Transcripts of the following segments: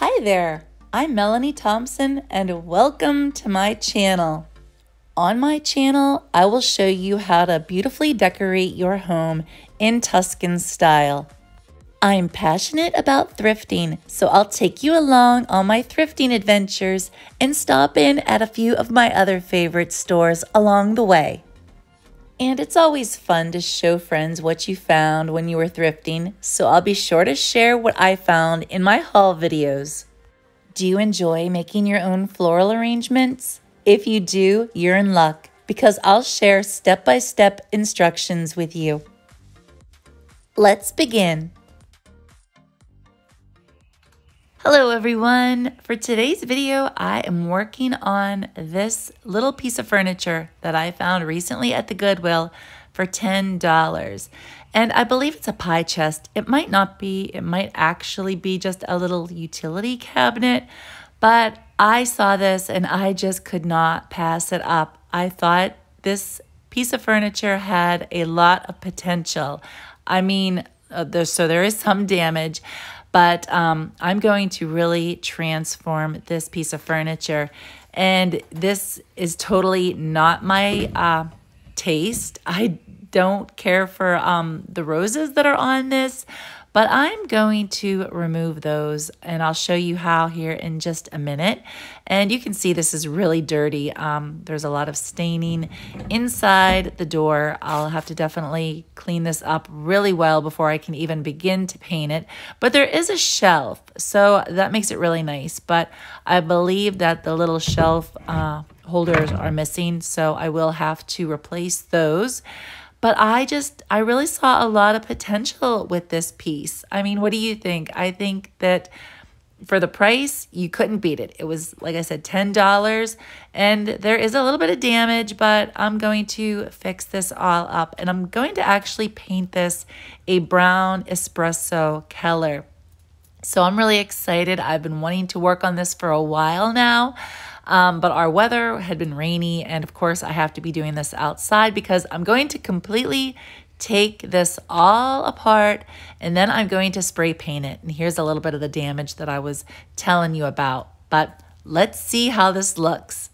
Hi there, I'm Melanie Thompson and welcome to my channel. On my channel, I will show you how to beautifully decorate your home in Tuscan style. I'm passionate about thrifting, so I'll take you along on my thrifting adventures and stop in at a few of my other favorite stores along the way. And it's always fun to show friends what you found when you were thrifting, so I'll be sure to share what I found in my haul videos. Do you enjoy making your own floral arrangements? If you do, you're in luck because I'll share step by step instructions with you. Let's begin. Hello everyone! For today's video, I am working on this little piece of furniture that I found recently at the Goodwill for $10. And I believe it's a pie chest. It might not be, it might actually be just a little utility cabinet, but I saw this and I just could not pass it up. I thought this piece of furniture had a lot of potential. I mean, uh, so there is some damage, but um, I'm going to really transform this piece of furniture. And this is totally not my uh, taste. I don't care for um, the roses that are on this, but I'm going to remove those and I'll show you how here in just a minute. And you can see this is really dirty. Um, there's a lot of staining inside the door. I'll have to definitely clean this up really well before I can even begin to paint it. But there is a shelf, so that makes it really nice. But I believe that the little shelf uh, holders are missing, so I will have to replace those. But I just, I really saw a lot of potential with this piece. I mean, what do you think? I think that for the price, you couldn't beat it. It was, like I said, $10. And there is a little bit of damage, but I'm going to fix this all up. And I'm going to actually paint this a brown espresso color. So I'm really excited. I've been wanting to work on this for a while now. Um, but our weather had been rainy, and of course, I have to be doing this outside because I'm going to completely take this all apart and then I'm going to spray paint it. And here's a little bit of the damage that I was telling you about. But let's see how this looks.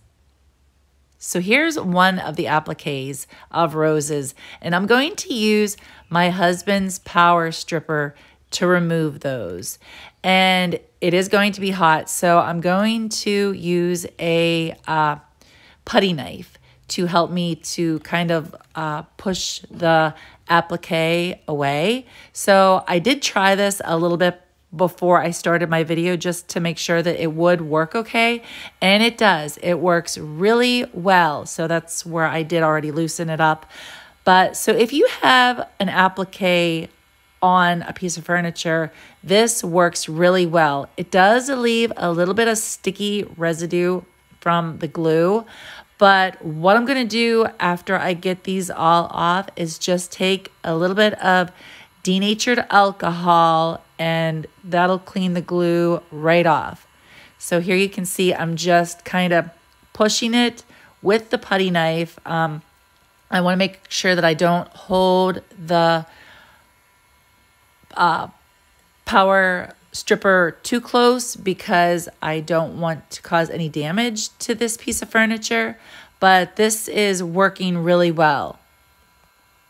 So here's one of the appliques of roses, and I'm going to use my husband's power stripper to remove those. And it is going to be hot, so I'm going to use a uh, putty knife to help me to kind of uh, push the applique away. So I did try this a little bit before I started my video just to make sure that it would work okay. And it does. It works really well. So that's where I did already loosen it up. But so if you have an applique on a piece of furniture, this works really well. It does leave a little bit of sticky residue from the glue, but what I'm to do after I get these all off is just take a little bit of denatured alcohol and that'll clean the glue right off. So here you can see I'm just kind of pushing it with the putty knife. Um, I want to make sure that I don't hold the uh, power stripper too close because I don't want to cause any damage to this piece of furniture, but this is working really well.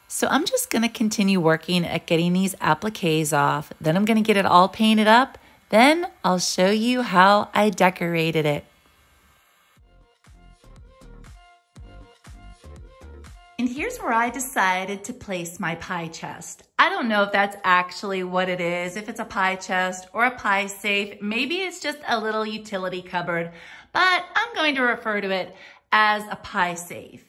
So I'm just to continue working at getting these appliques off. Then I'm to get it all painted up. Then I'll show you how I decorated it. Here's where I decided to place my pie chest. I don't know if that's actually what it is, if it's a pie chest or a pie safe. Maybe it's just a little utility cupboard, but I'm going to refer to it as a pie safe.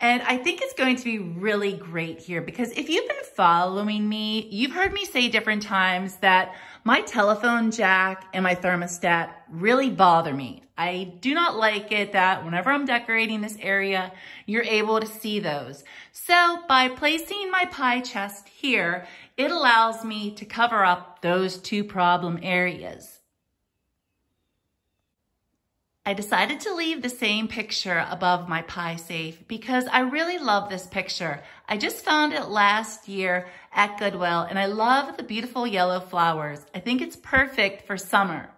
And I think it's going to be really great here because if you've been following me, you've heard me say different times that my telephone jack and my thermostat really bother me. I do not like it that whenever I'm decorating this area, you're able to see those. So by placing my pie chest here, it allows me to cover up those two problem areas. I decided to leave the same picture above my pie safe because I really love this picture. I just found it last year at Goodwill and I love the beautiful yellow flowers. I think it's perfect for summer.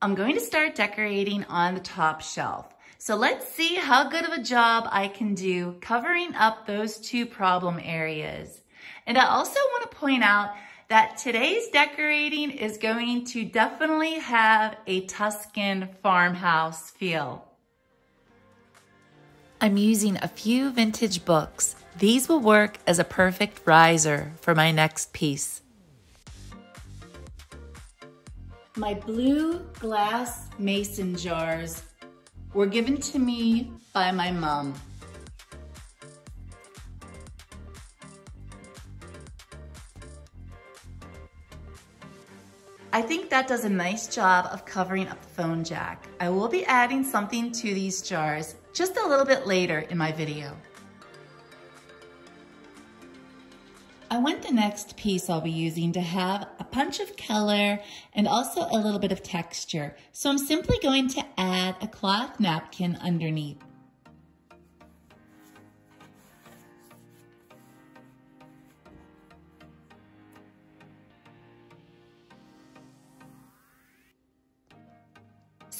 I'm going to start decorating on the top shelf. So let's see how good of a job I can do covering up those two problem areas. And I also want to point out that today's decorating is going to definitely have a Tuscan farmhouse feel. I'm using a few vintage books. These will work as a perfect riser for my next piece. My blue glass mason jars were given to me by my mom. I think that does a nice job of covering up the phone jack. I will be adding something to these jars just a little bit later in my video. I want the next piece I'll be using to have a punch of color and also a little bit of texture. So I'm simply going to add a cloth napkin underneath.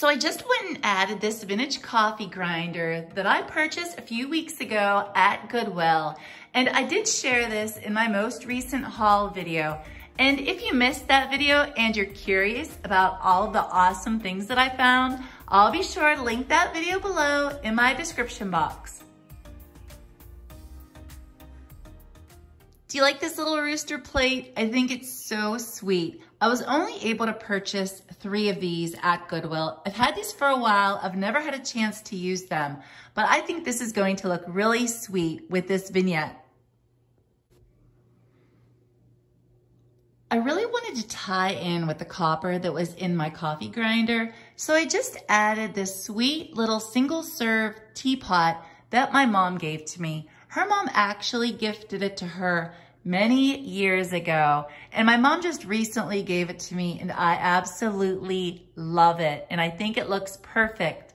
So I just went and added this vintage coffee grinder that I purchased a few weeks ago at Goodwill. And I did share this in my most recent haul video. And if you missed that video and you're curious about all the awesome things that I found, I'll be sure to link that video below in my description box. Do you like this little rooster plate? I think it's so sweet. I was only able to purchase three of these at Goodwill. I've had these for a while. I've never had a chance to use them, but I think this is going to look really sweet with this vignette. I really wanted to tie in with the copper that was in my coffee grinder, so I just added this sweet little single serve teapot that my mom gave to me. Her mom actually gifted it to her many years ago. And my mom just recently gave it to me and I absolutely love it. And I think it looks perfect.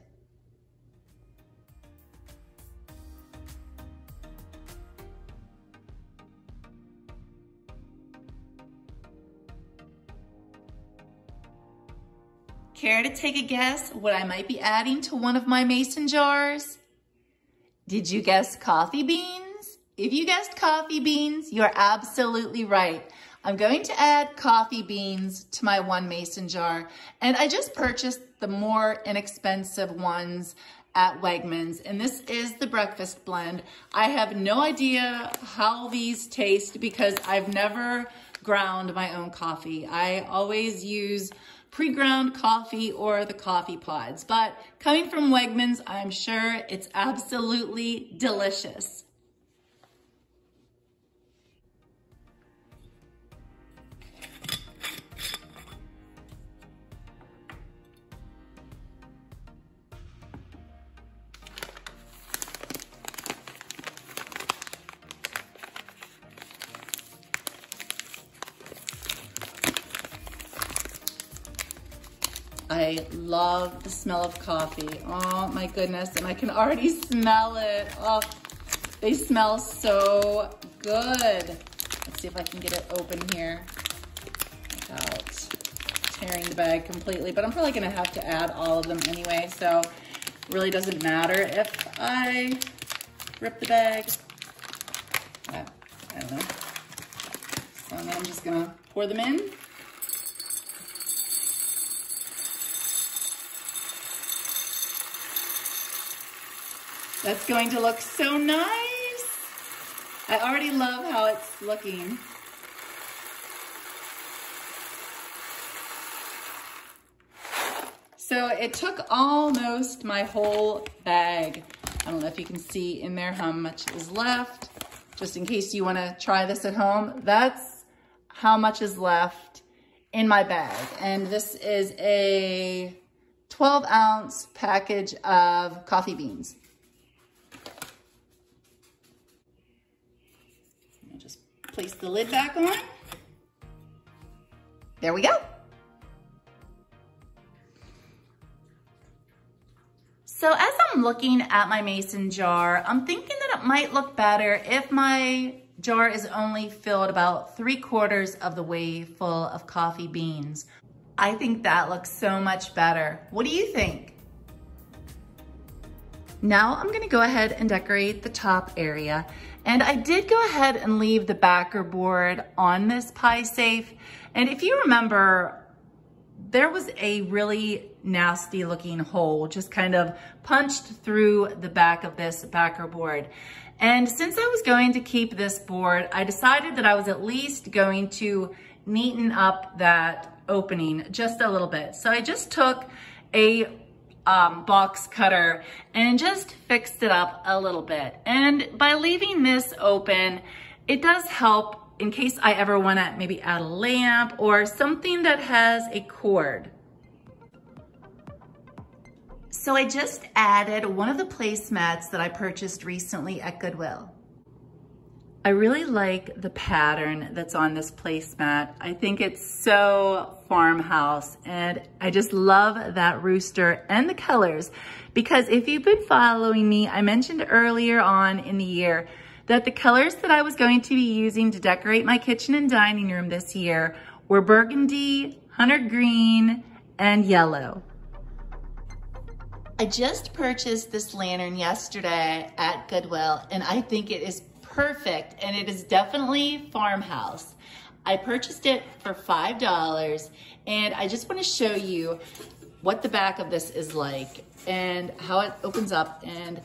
Care to take a guess what I might be adding to one of my mason jars? Did you guess coffee beans? If you guessed coffee beans, you're absolutely right. I'm going to add coffee beans to my one mason jar. And I just purchased the more inexpensive ones at Wegmans. And this is the breakfast blend. I have no idea how these taste because I've never ground my own coffee. I always use pre-ground coffee or the coffee pods. But coming from Wegmans, I'm sure it's absolutely delicious. I love the smell of coffee. Oh my goodness, and I can already smell it. Oh, they smell so good. Let's see if I can get it open here without tearing the bag completely, but I'm probably gonna have to add all of them anyway, so really doesn't matter if I rip the bag. I, don't know. So I'm just gonna pour them in. That's going to look so nice. I already love how it's looking. So it took almost my whole bag. I don't know if you can see in there how much is left. Just in case you wanna try this at home, that's how much is left in my bag. And this is a 12 ounce package of coffee beans. Place the lid back on. There we go. So as I'm looking at my mason jar, I'm thinking that it might look better if my jar is only filled about three quarters of the way full of coffee beans. I think that looks so much better. What do you think? Now I'm gonna go ahead and decorate the top area. And I did go ahead and leave the backer board on this pie safe. And if you remember, there was a really nasty looking hole just kind of punched through the back of this backer board. And since I was going to keep this board, I decided that I was at least going to neaten up that opening just a little bit. So I just took a um, box cutter and just fixed it up a little bit. And by leaving this open, it does help in case I ever wanna maybe add a lamp or something that has a cord. So I just added one of the placemats that I purchased recently at Goodwill. I really like the pattern that's on this placemat. I think it's so farmhouse and I just love that rooster and the colors because if you've been following me, I mentioned earlier on in the year that the colors that I was going to be using to decorate my kitchen and dining room this year were burgundy, hunter green, and yellow. I just purchased this lantern yesterday at Goodwill and I think it is perfect and it is definitely farmhouse. I purchased it for $5 and I just wanna show you what the back of this is like and how it opens up and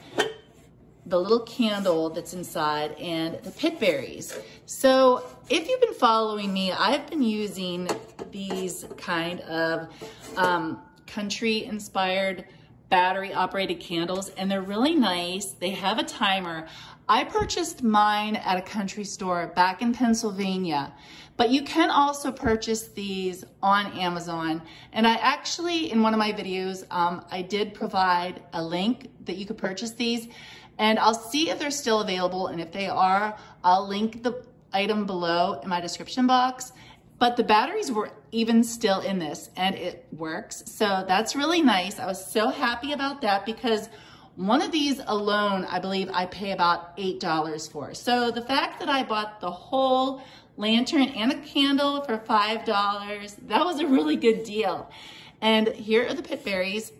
the little candle that's inside and the pip berries. So if you've been following me, I've been using these kind of um, country inspired battery operated candles and they're really nice. They have a timer. I purchased mine at a country store back in Pennsylvania, but you can also purchase these on Amazon. And I actually, in one of my videos, um, I did provide a link that you could purchase these and I'll see if they're still available. And if they are, I'll link the item below in my description box. But the batteries were even still in this and it works. So that's really nice. I was so happy about that because one of these alone, I believe I pay about $8 for. So the fact that I bought the whole lantern and a candle for $5, that was a really good deal. And here are the pip berries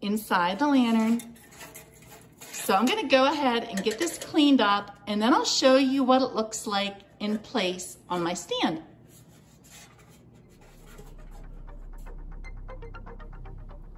inside the lantern. So I'm gonna go ahead and get this cleaned up and then I'll show you what it looks like in place on my stand.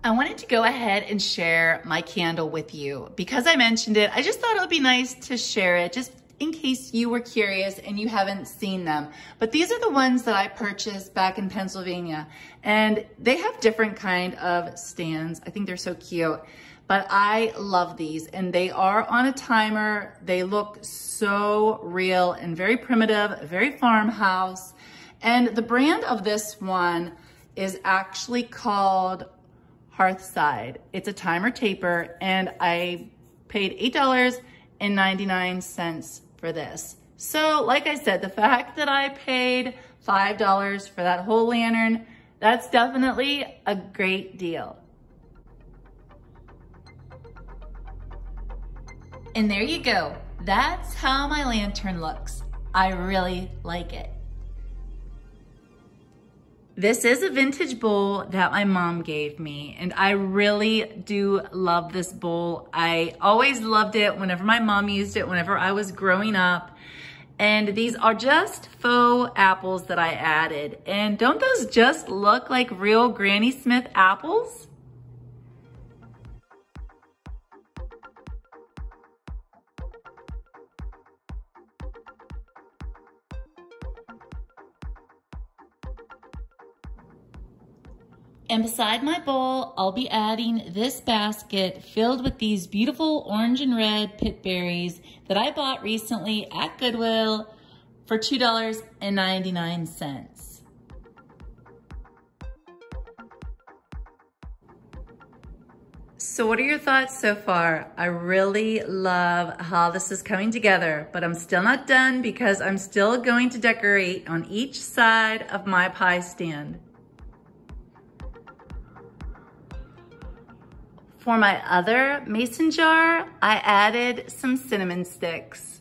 I wanted to go ahead and share my candle with you. Because I mentioned it, I just thought it would be nice to share it just in case you were curious and you haven't seen them. But these are the ones that I purchased back in Pennsylvania and they have different kind of stands. I think they're so cute, but I love these and they are on a timer. They look so real and very primitive, very farmhouse. And the brand of this one is actually called Hearthside. It's a timer taper and I paid $8.99 for this. So like I said, the fact that I paid $5 for that whole lantern, that's definitely a great deal. And there you go. That's how my lantern looks. I really like it. This is a vintage bowl that my mom gave me, and I really do love this bowl. I always loved it whenever my mom used it, whenever I was growing up. And these are just faux apples that I added. And don't those just look like real Granny Smith apples? And beside my bowl, I'll be adding this basket filled with these beautiful orange and red pip berries that I bought recently at Goodwill for $2.99. So what are your thoughts so far? I really love how this is coming together, but I'm still not done because I'm still going to decorate on each side of my pie stand. For my other mason jar, I added some cinnamon sticks.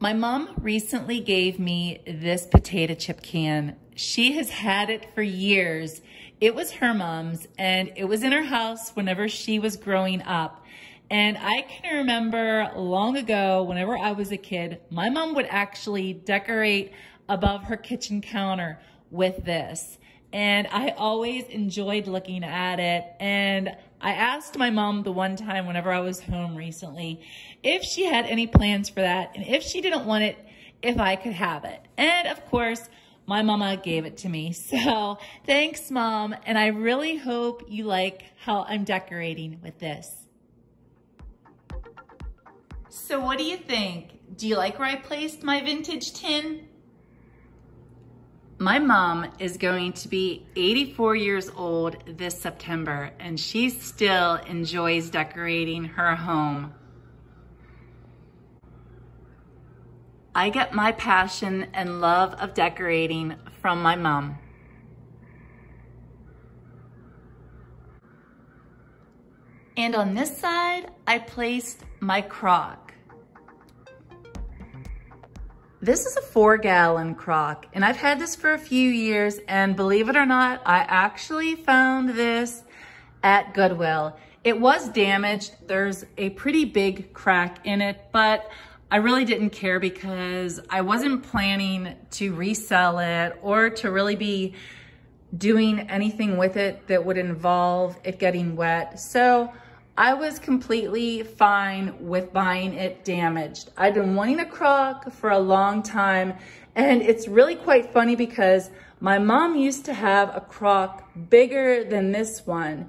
My mom recently gave me this potato chip can. She has had it for years. It was her mom's and it was in her house whenever she was growing up. And I can remember long ago, whenever I was a kid, my mom would actually decorate above her kitchen counter with this. And I always enjoyed looking at it. And I asked my mom the one time whenever I was home recently if she had any plans for that and if she didn't want it, if I could have it. And of course, my mama gave it to me. So thanks, mom. And I really hope you like how I'm decorating with this. So what do you think? Do you like where I placed my vintage tin? My mom is going to be 84 years old this September and she still enjoys decorating her home. I get my passion and love of decorating from my mom. And on this side, I placed my crock. This is a four gallon crock and I've had this for a few years and believe it or not, I actually found this at Goodwill. It was damaged. There's a pretty big crack in it, but I really didn't care because I wasn't planning to resell it or to really be doing anything with it that would involve it getting wet. So I was completely fine with buying it damaged. I've been wanting a crock for a long time and it's really quite funny because my mom used to have a crock bigger than this one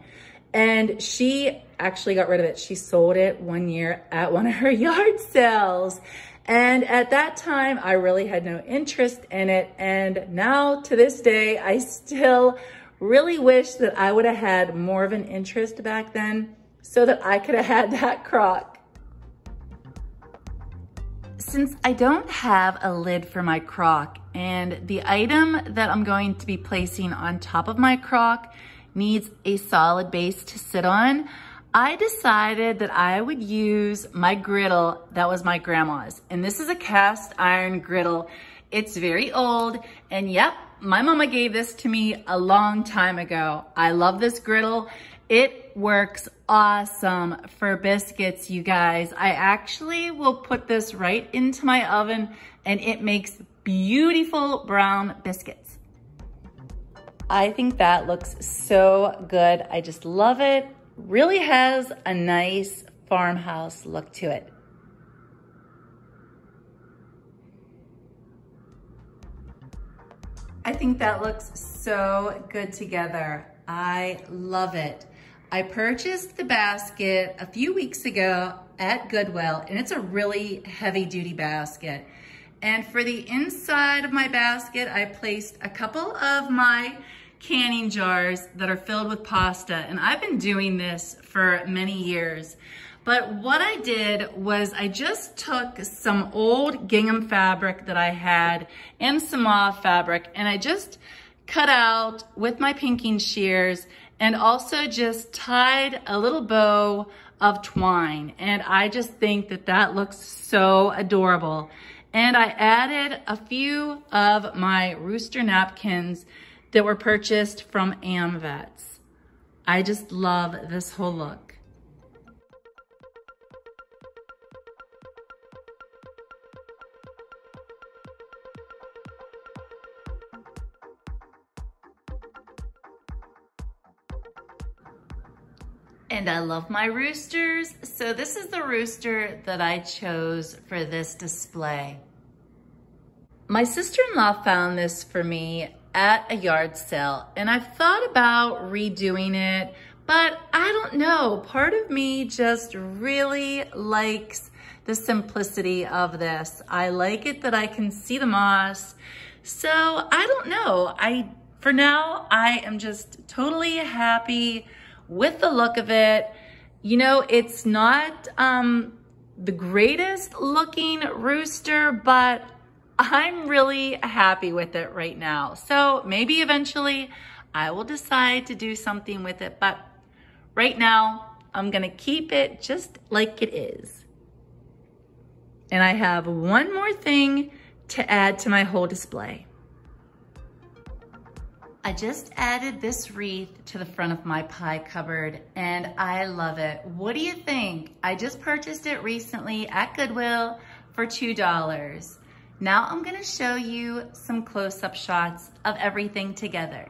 and she actually got rid of it. She sold it one year at one of her yard sales. And at that time, I really had no interest in it. And now to this day, I still really wish that I would have had more of an interest back then so that I could have had that crock. Since I don't have a lid for my crock and the item that I'm going to be placing on top of my crock needs a solid base to sit on, I decided that I would use my griddle that was my grandma's. And this is a cast iron griddle. It's very old and yep, my mama gave this to me a long time ago. I love this griddle. It works awesome for biscuits, you guys. I actually will put this right into my oven and it makes beautiful brown biscuits. I think that looks so good. I just love it. Really has a nice farmhouse look to it. I think that looks so good together. I love it. I purchased the basket a few weeks ago at Goodwill, and it's a really heavy duty basket. And for the inside of my basket, I placed a couple of my canning jars that are filled with pasta. And I've been doing this for many years. But what I did was I just took some old gingham fabric that I had and some mauve fabric and I just cut out with my pinking shears and also just tied a little bow of twine. And I just think that that looks so adorable. And I added a few of my rooster napkins that were purchased from AmVets. I just love this whole look. And I love my roosters. So this is the rooster that I chose for this display. My sister-in-law found this for me at a yard sale and I've thought about redoing it, but I don't know. Part of me just really likes the simplicity of this. I like it that I can see the moss. So I don't know. I, for now, I am just totally happy with the look of it. You know, it's not um, the greatest looking rooster, but I'm really happy with it right now. So maybe eventually I will decide to do something with it, but right now I'm gonna keep it just like it is. And I have one more thing to add to my whole display. I just added this wreath to the front of my pie cupboard and I love it. What do you think? I just purchased it recently at Goodwill for $2. Now I'm gonna show you some close-up shots of everything together.